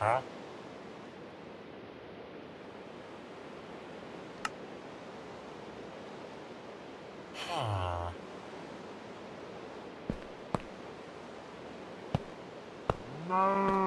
Huh? Huh. No.